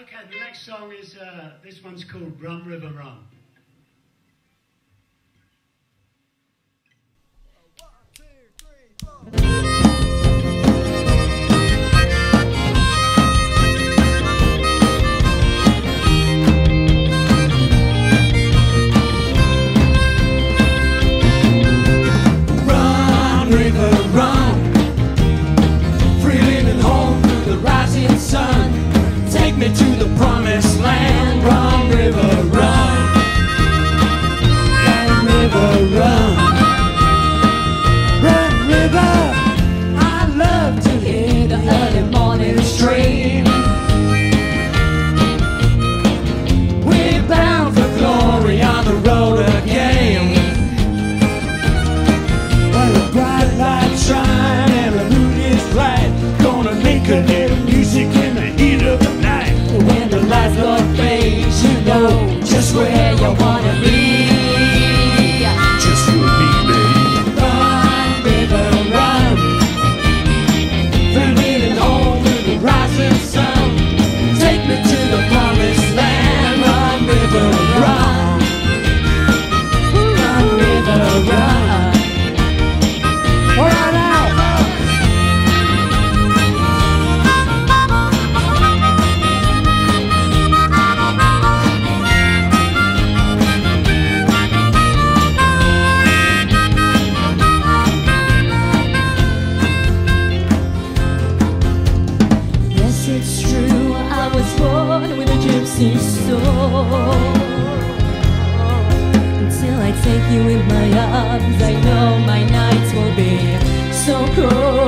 Okay, the next song is uh, this one's called Run River Run. it's true. I was born with a gypsy soul. Until I take you in my arms I know my nights will be so cold